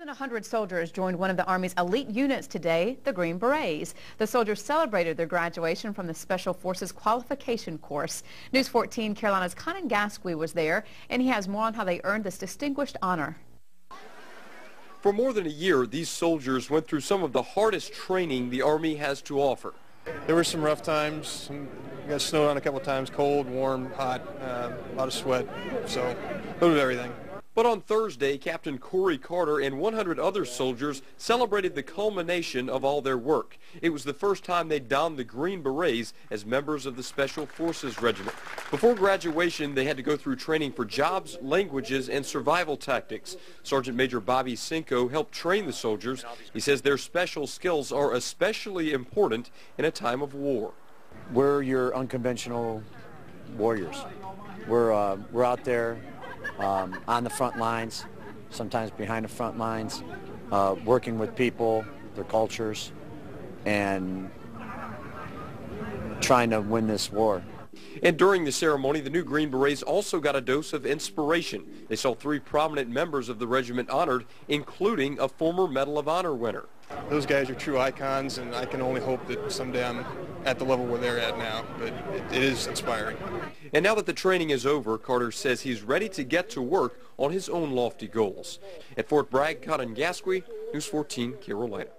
More than 100 soldiers joined one of the Army's elite units today, the Green Berets. The soldiers celebrated their graduation from the Special Forces Qualification Course. News 14 Carolina's Conan Gasque was there, and he has more on how they earned this distinguished honor. For more than a year, these soldiers went through some of the hardest training the Army has to offer. There were some rough times. Some, got snowed on a couple of times, cold, warm, hot, uh, a lot of sweat, so a little of everything. But on Thursday, Captain Corey Carter and 100 other soldiers celebrated the culmination of all their work. It was the first time they donned the Green Berets as members of the Special Forces Regiment. Before graduation, they had to go through training for jobs, languages, and survival tactics. Sergeant Major Bobby Cinco helped train the soldiers. He says their special skills are especially important in a time of war. We're your unconventional warriors. We're, uh, we're out there um, on the front lines, sometimes behind the front lines, uh, working with people, their cultures, and trying to win this war. And during the ceremony, the new Green Berets also got a dose of inspiration. They saw three prominent members of the regiment honored, including a former Medal of Honor winner. Those guys are true icons, and I can only hope that someday I'm at the level where they're at now, but it, it is inspiring. And now that the training is over, Carter says he's ready to get to work on his own lofty goals. At Fort Bragg, Conan Gasque, News 14, Carolina.